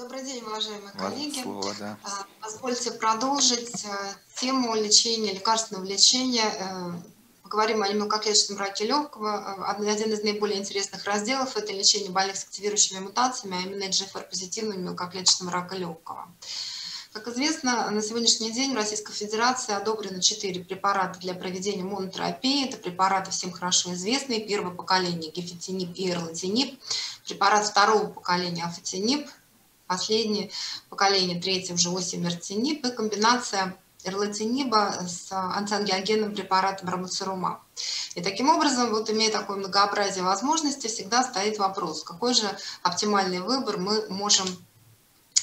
Добрый день, уважаемые коллеги. слово, да. А, Позвольте продолжить э, тему лечения, лекарственного лечения. Э, Поговорим о мелкоклеточном раке легкого. Э, Один из наиболее интересных разделов – это лечение больных с активирующими мутациями, а именно GFR-позитивным мелкоклеточным рака легкого. Как известно, на сегодняшний день в Российской Федерации одобрено 4 препарата для проведения монотерапии. Это препараты всем хорошо известные. Первое поколение – гефитинип и эрлатинип. Препарат второго поколения – афатинип. Последнее поколение, третье уже осимертинип. И комбинация эрлатиниба с антиангиогенным препаратом рамоцирумаб. И таким образом, вот имея такое многообразие возможностей, всегда стоит вопрос, какой же оптимальный выбор мы можем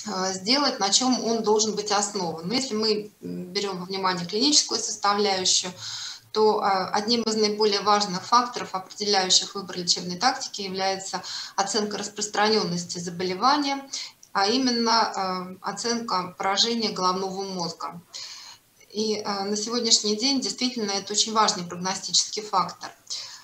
Э, сделать, на чем он должен быть основан. Но если мы берем во внимание клиническую составляющую, то э, одним из наиболее важных факторов, определяющих выбор лечебной тактики, является оценка распространенности заболевания, а именно э, оценка поражения головного мозга. И на сегодняшний день действительно это очень важный прогностический фактор.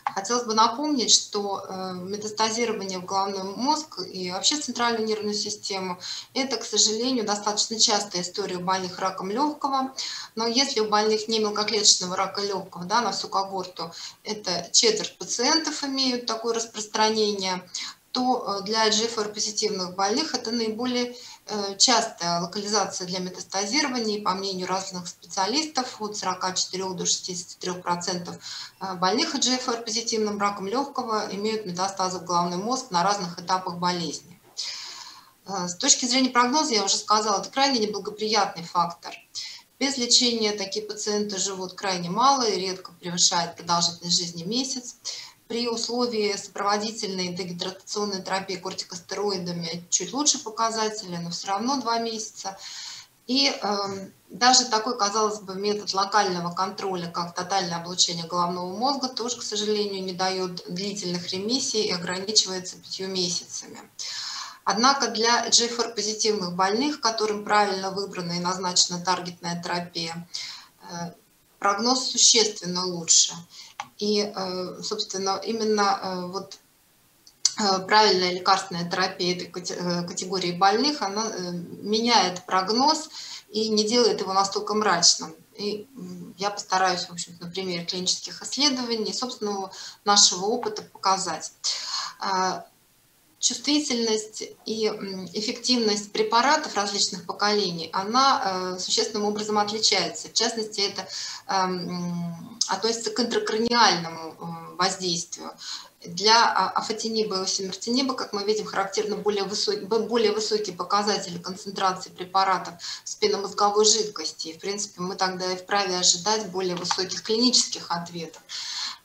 Хотелось бы напомнить, что э, метастазирование в головной мозг и вообще центральную нервную систему – это, к сожалению, достаточно частая история у больных раком легкого. Но если у больных не мелкоклеточного рака легкого, да, на всю когорту, это четверть пациентов имеют такое распространение, то э, для GFR-позитивных больных это наиболее Э, частая локализация для метастазирования, по мнению разных специалистов, от 44 до 63% э, больных GFR-позитивным раком легкого имеют метастазы в головной мозг на разных этапах болезни. С точки зрения прогноза, я уже сказала, это крайне неблагоприятный фактор. Без лечения такие пациенты живут крайне мало и редко превышает продолжительность жизни месяц при условии сопроводительной дегидратационной терапии кортикостероидами чуть лучше показатели, но все равно 2 месяца. И э, даже такой, казалось бы, метод локального контроля, как тотальное облучение головного мозга, тоже, к сожалению, не дает длительных ремиссий и ограничивается пятью месяцами. Однако для GFR-позитивных больных, которым правильно выбрана и назначена таргетная терапия, э, прогноз существенно лучше. И, э, собственно, именно э, вот э, правильная лекарственная терапия этой категории больных, она меняет прогноз и не делает его настолько мрачным. И я постараюсь, в общем на примере клинических исследований, собственного нашего опыта показать. Чувствительность и эффективность препаратов различных поколений, она существенным образом отличается. В частности, это эм, относится к интракраниальному э, воздействию. Для а, афатиниба и осимертиниба, как мы видим, характерны более высокие, более высокие показатели концентрации препаратов в спинномозговой жидкости. И, в принципе, мы тогда и вправе ожидать более высоких клинических ответов.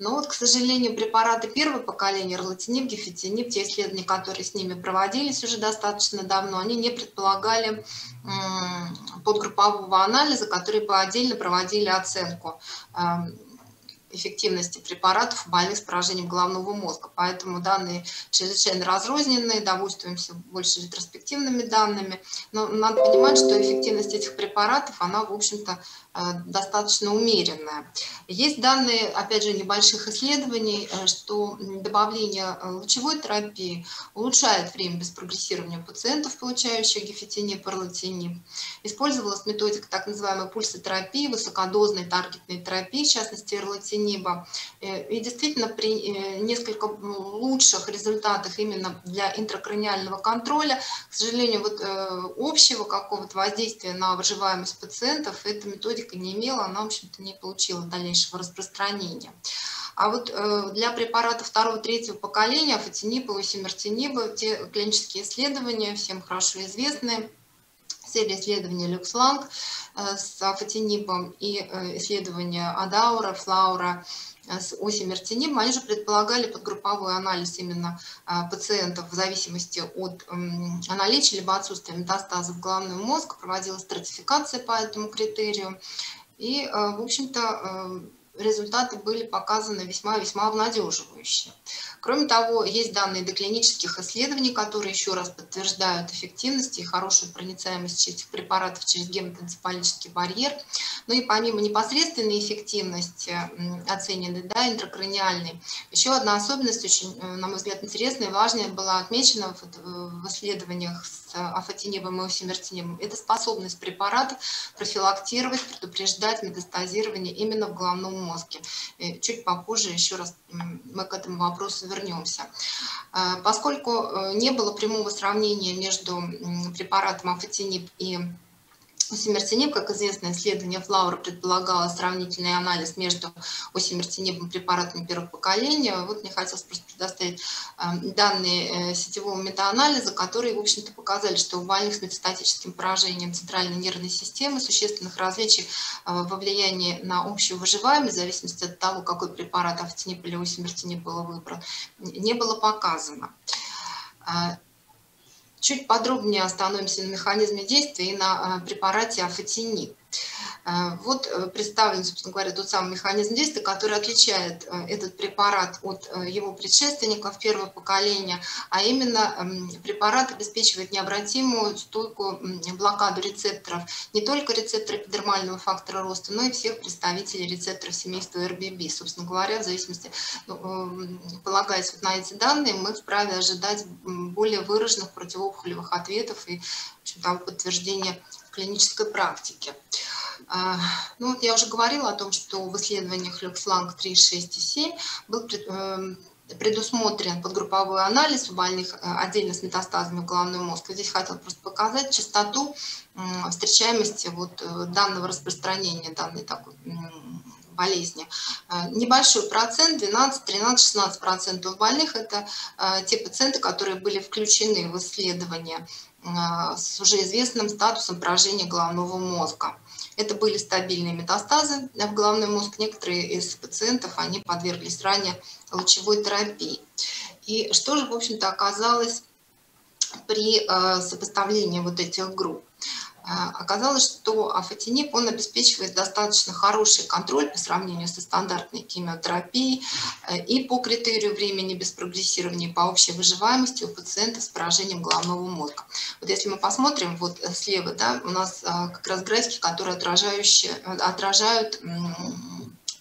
Но вот, к сожалению, препараты первого поколения, ролатинип, гефитинип, те исследования, которые с ними проводились уже достаточно давно, они не предполагали подгруппового анализа, которые бы отдельно проводили оценку эффективности препаратов у больных с поражением головного мозга. Поэтому данные чрезвычайно разрозненные, довольствуемся больше ретроспективными данными. Но надо понимать, что эффективность этих препаратов, она, в общем-то, достаточно умеренная. Есть данные, опять же, небольших исследований, э, что добавление э, лучевой терапии улучшает время без прогрессирования пациентов, получающих гефитинип, парлатинип. Использовалась методика так называемой пульсотерапии, высокодозной таргетной терапии, в частности, эрлатинип, неба. Э, и действительно при э, несколько лучших результатах именно для интракраниального контроля, к сожалению, вот э, общего какого-то воздействия на выживаемость пациентов эта методика не имела, она, в общем-то, не получила дальнейшего распространения. А вот для препаратов второго, третьего поколения, фатиниба и симертиниба, те клинические исследования, всем хорошо известные, серия исследований Люксланг с фатинибом и исследования Адаура, Флаура с осимертинибом, они же предполагали подгрупповой анализ именно пациентов в зависимости от наличия либо отсутствия метастазов в головной мозг, проводилась стратификация по этому критерию. И, в общем-то, результаты были показаны весьма-весьма обнадеживающие. Кроме того, есть данные доклинических исследований, которые еще раз подтверждают эффективность и хорошую проницаемость этих препаратов через гематоэнцефалический барьер. Ну и помимо непосредственной эффективности, оцененной да, интракраниальной, еще одна особенность, очень, э, на мой взгляд, интересная и важная, была отмечена в, исследованиях с афатинибом и усимертинибом. Это способность препарата профилактировать, предупреждать метастазирование именно в головном мозге. И чуть попозже еще раз мы к этому вопросу вернемся. А, поскольку э, не было прямого сравнения между препаратом афатинип и Усимертиниб, как известно, исследование Флаура предполагало сравнительный анализ между усимертинибом препаратами первого поколения. Вот мне хотелось просто предоставить эм, данные э, сетевого метаанализа, которые, в общем-то, показали, что у больных с метастатическим поражением центральной нервной системы существенных различий э, во влиянии на общую выживаемость, в зависимости от того, какой препарат афтинип или усимертинип было выбран, не было показано. Чуть подробнее остановимся на механизме действия и на а, препарате афатинит. Э, вот э, представлен, собственно говоря, тот самый механизм действия, который отличает э, этот препарат от его предшественников первого поколения, а именно эм, препарат обеспечивает необратимую стойкую блокаду рецепторов, не только рецепторы эпидермального фактора роста, но и всех представителей рецепторов семейства РББ. Собственно говоря, в зависимости, ну, эм, полагаясь вот на эти данные, мы вправе ожидать более выраженных противоопухолевых ответов и того подтверждения клинической практики. А, ну, вот я уже говорила о том, что в исследованиях LuxLang 3, 6 и 7 был эм, предусмотрен подгрупповой анализ у больных э, отдельно с метастазами в головной мозг. Здесь хотел просто показать частоту встречаемости вот э, данного распространения данной такой болезни. Э, небольшой процент, 12, 13, 16 процентов больных – это те пациенты, которые были включены в исследование с уже известным статусом поражения головного мозга. Это были стабильные метастазы в головной мозг. Некоторые из пациентов, они подверглись ранее лучевой терапии. И что же, в общем-то, оказалось при э, сопоставлении вот этих групп? А, оказалось, что афатинип, он обеспечивает достаточно хороший контроль по сравнению со стандартной химиотерапией э, и по критерию времени без прогрессирования, по общей выживаемости у пациентов с поражением головного мозга. Вот если мы посмотрим, вот слева, да, у нас а, как раз графики, которые отражающие, отражают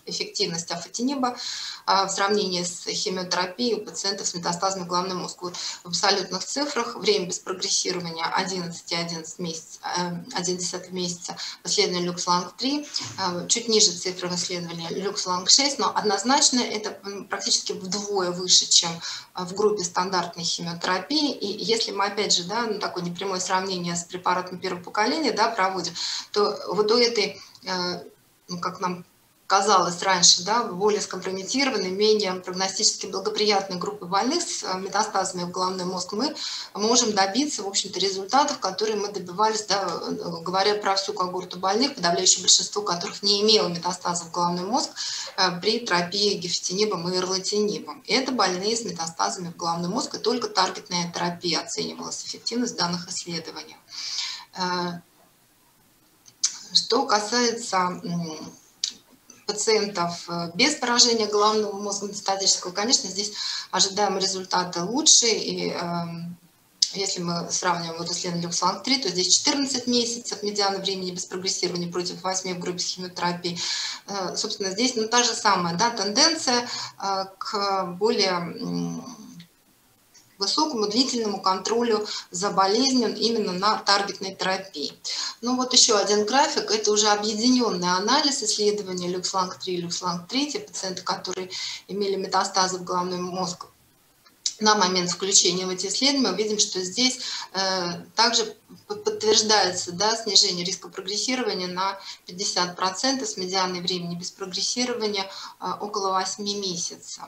эффективность афатиниба а, в сравнении с химиотерапией у пациентов с метастазами головной мозг. Вот в абсолютных цифрах время без прогрессирования 11,11 месяц, 1 месяца в исследовании LuxLang-3, а, чуть ниже цифры в исследовании LuxLang-6, но однозначно это практически вдвое выше, чем в группе стандартной химиотерапии. И если мы, опять же, да, ну, такое непрямое сравнение с препаратом первого поколения да, проводим, то вот у этой, э, ну, как нам казалось раньше, да, более скомпрометированной, менее прогностически благоприятной группы больных с э, метастазами в головной мозг, мы можем добиться, в общем-то, результатов, которые мы добивались, да, э, говоря про всю когорту больных, подавляющее большинство которых не имело метастазов в головной мозг э, при терапии гефтинибом и эрлатинибом. И это больные с метастазами в головной мозг, и только таргетная терапия оценивалась эффективность данных исследованиях. Что касается пациентов э, без поражения головного мозга метастатического, конечно, здесь ожидаем результаты лучше. И эм, если мы сравниваем вот исследование Люксланг-3, то здесь 14 месяцев медиана времени без прогрессирования против 8 в группе с химиотерапией. Э, собственно, здесь ну, та же самая да, тенденция э, к более высокому длительному контролю за болезнью именно на таргетной терапии. Ну вот еще один график, это уже объединенный анализ исследования LuxLang-3 и LuxLang-3, те пациенты, которые имели метастазы в головной мозг на момент включения в эти исследования, мы видим, что здесь э, также подтверждается да, снижение риска прогрессирования на 50% с медианной времени без прогрессирования э, около 8 месяцев.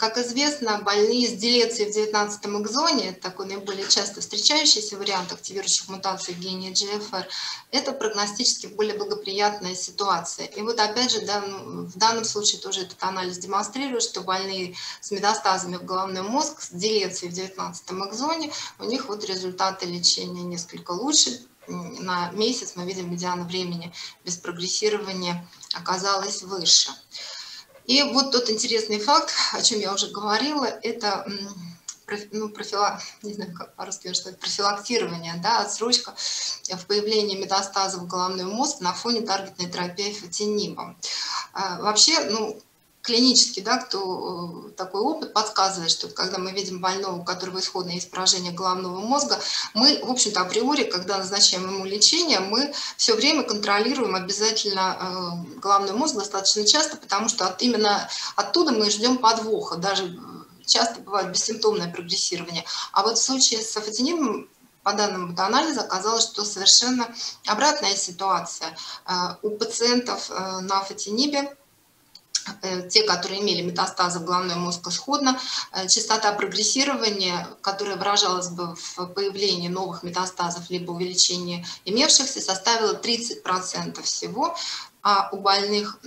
Как известно, больные с делецией в 19 экзоне, такой наиболее часто встречающийся вариант активирующих мутаций гене GFR, это прогностически более благоприятная ситуация. И вот опять же, да, ну, в данном случае тоже этот анализ демонстрирует, что больные с метастазами в головной мозг, с делецией в 19 экзоне, у них вот результаты лечения несколько лучше, на месяц мы видим медиана времени без прогрессирования оказалась выше. И вот тот интересный факт, о чем я уже говорила, это ну, профила, не знаю, как по-русски что это, профилактирование, да, отсрочка в появлении метастазов в головной мозг на фоне таргетной терапии фатинибом. А, вообще, ну, клинически, да, кто э, такой опыт подсказывает, что когда мы видим больного, у которого исходно есть поражение головного мозга, мы, в общем-то, априори, когда назначаем ему лечение, мы все время контролируем обязательно э, головной мозг достаточно часто, потому что от, именно оттуда мы ждем подвоха, даже часто бывает бессимптомное прогрессирование. А вот в случае с афатинибом по данным анализа оказалось, что совершенно обратная ситуация. Э, у пациентов на фатинибе Э, те, которые имели метастазы в головной мозг исходно, э, частота прогрессирования, которая выражалась бы в появлении новых метастазов либо увеличении имевшихся, составила 30% всего, а у больных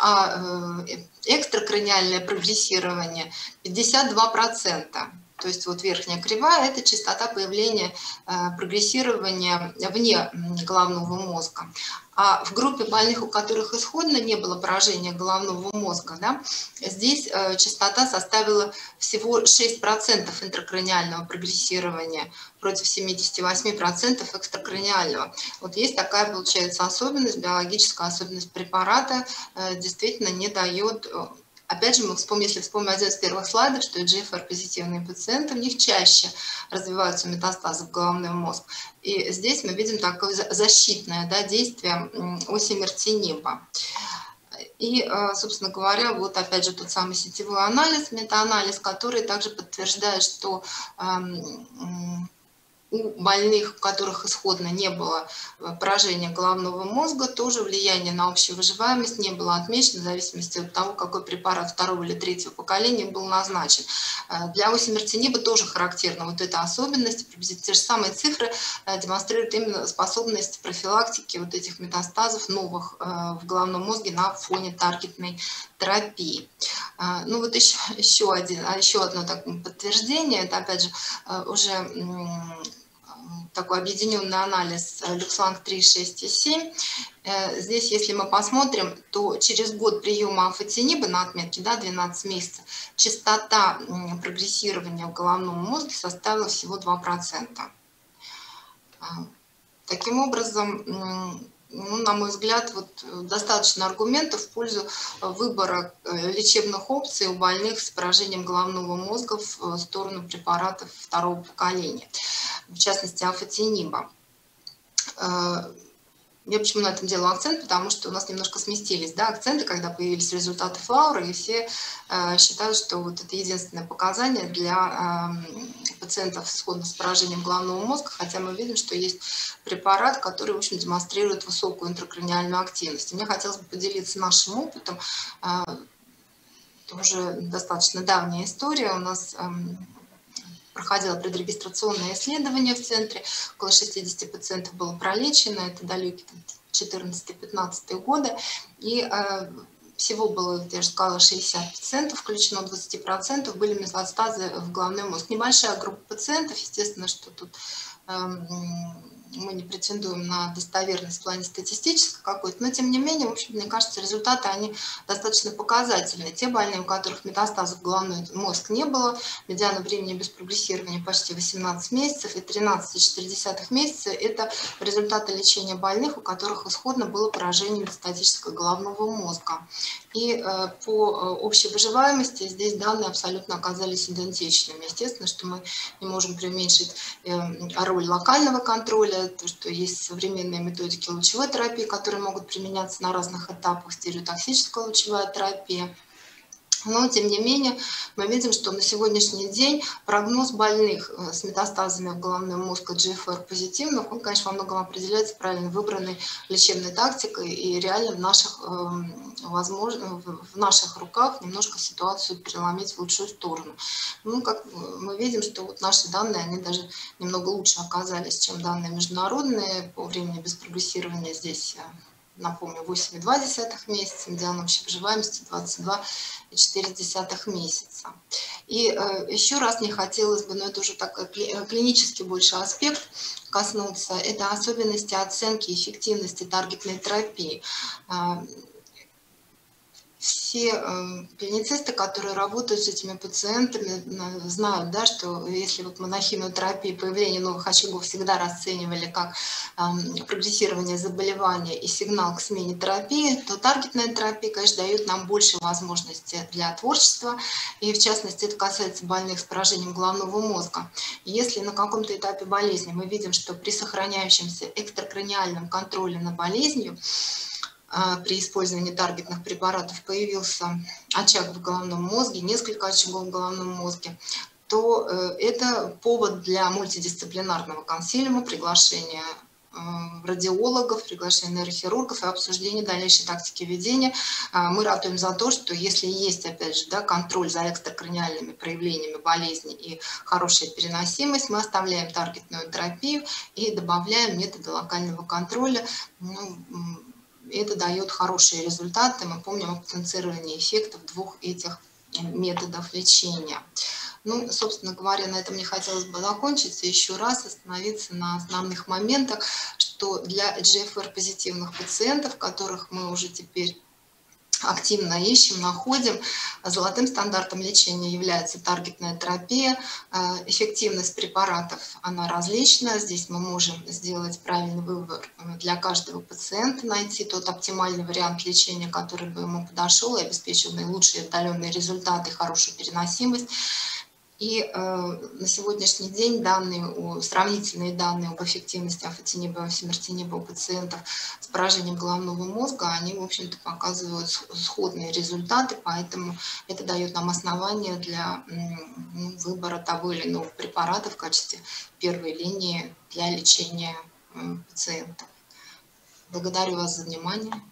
а э, экстракраниальное прогрессирование 52%. То есть вот верхняя кривая – это частота появления прогрессирования вне головного мозга. А в группе больных, у которых исходно не было поражения головного мозга, да, здесь э, частота составила всего 6% интракраниального прогрессирования против 78% экстракраниального. Вот есть такая, получается, особенность, биологическая особенность препарата, э, действительно не дает э, Опять же, мы вспомним, если вспомним один из первых слайдов, что GFR-позитивные пациенты, у них чаще развиваются метастазы в головной мозг. И здесь мы видим такое защитное да, действие осимертиниба. И, э, собственно говоря, вот опять же тот самый сетевой анализ, метаанализ, который также подтверждает, что эм, у больных, у которых исходно не было э, поражения головного мозга, тоже влияние на общую выживаемость не было отмечено в зависимости от того, какой препарат второго или третьего поколения был назначен. Э, для осимертиниба тоже характерна вот эта особенность. Приблизительно те же самые цифры э, демонстрируют именно способность профилактики вот этих метастазов новых в головном мозге на фоне таргетной терапии. Ну вот еще, еще, один, а еще одно так, подтверждение, это опять же уже такой объединенный анализ Люксланг 3, 6 и 7. Э, здесь, если мы посмотрим, то через год приема афатиниба на отметке, да, 12 месяцев, частота прогрессирования в головном мозге составила всего 2%. А, таким образом, ну, на мой взгляд, вот э, достаточно аргументов в пользу э, выбора э, лечебных опций у больных с поражением головного мозга в сторону препаратов второго поколения, в частности, афатиниба. Я почему на этом делаю акцент, потому что у нас немножко сместились да, акценты, когда появились результаты флауры, и все э, считают, что вот это единственное показание для э, пациентов сходно с поражением головного мозга, хотя мы видим, что есть препарат, который, в общем, демонстрирует высокую интракраниальную активность. И мне хотелось бы поделиться нашим опытом. Э, это уже достаточно давняя история. У нас э, проходило предрегистрационное исследование в центре, около 60 пациентов было пролечено, это далекие 14-15 годы, и э, всего было, я же сказала, 60 пациентов, включено 20% были метастазы в головной мозг. Небольшая группа пациентов, естественно, что тут эм, мы не претендуем на достоверность в плане статистической какой-то, но тем не менее, в общем, мне кажется, результаты, они достаточно показательные. Те больные, у которых метастазов в головной мозг не было, медиана времени без прогрессирования почти 18 месяцев и 13,4 месяца – это результаты лечения больных, у которых исходно было поражение метастатического головного мозга. И э, по э, общей выживаемости здесь данные абсолютно оказались идентичными. Естественно, что мы не можем преуменьшить э, роль локального контроля, то, что есть современные методики лучевой терапии, которые могут применяться на разных этапах, стереотоксическая лучевая терапия. Но, тем не менее, мы видим, что на сегодняшний день прогноз больных э, с метастазами в головной мозг и GFR позитивных, он, конечно, во многом определяется правильно выбранной лечебной тактикой, и реально в наших, эм, возможно, в наших руках немножко ситуацию переломить в лучшую сторону. Ну, как мы видим, что вот наши данные, они даже немного лучше оказались, чем данные международные по времени без прогрессирования здесь э, напомню, 8,2 месяца, медиана общей выживаемости 22,4 месяца. И э, еще раз мне хотелось бы, но это уже такой э, клинический больше аспект, коснуться, это особенности оценки эффективности таргетной терапии. А, все э, клиницисты, которые работают с этими пациентами, знают, да, что если вот мы на химиотерапии появление новых очагов всегда расценивали как э, прогрессирование заболевания и сигнал к смене терапии, то таргетная терапия, конечно, дает нам больше возможностей для творчества, и в частности это касается больных с поражением головного мозга. Если на каком-то этапе болезни мы видим, что при сохраняющемся экстракраниальном контроле на болезнью, при использовании таргетных препаратов появился очаг в головном мозге, несколько очагов в головном мозге, то э, это повод для мультидисциплинарного консилиума, приглашения э, радиологов, приглашения нейрохирургов и обсуждения дальнейшей тактики ведения. А, мы ратуем за то, что если есть, опять же, да, контроль за экстракраниальными проявлениями болезни и хорошая переносимость, мы оставляем таргетную терапию и добавляем методы локального контроля, ну, это дает хорошие результаты. Мы помним о потенцировании эффектов двух этих методов лечения. Ну, собственно говоря, на этом мне хотелось бы закончить и еще раз остановиться на основных моментах, что для GFR-позитивных пациентов, которых мы уже теперь активно ищем, находим. Золотым стандартом лечения является таргетная терапия. Э, эффективность препаратов, она различна. Здесь мы можем сделать правильный выбор для каждого пациента, найти тот оптимальный вариант лечения, который бы ему подошел и обеспечил наилучшие отдаленные результаты, хорошую переносимость. И э, на сегодняшний день данные, сравнительные данные об эффективности афатиниба и семертиниба у пациентов с поражением головного мозга, они, в общем-то, показывают сходные результаты, поэтому это дает нам основания для ну, выбора того или иного препарата в качестве первой линии для лечения пациентов. Благодарю вас за внимание.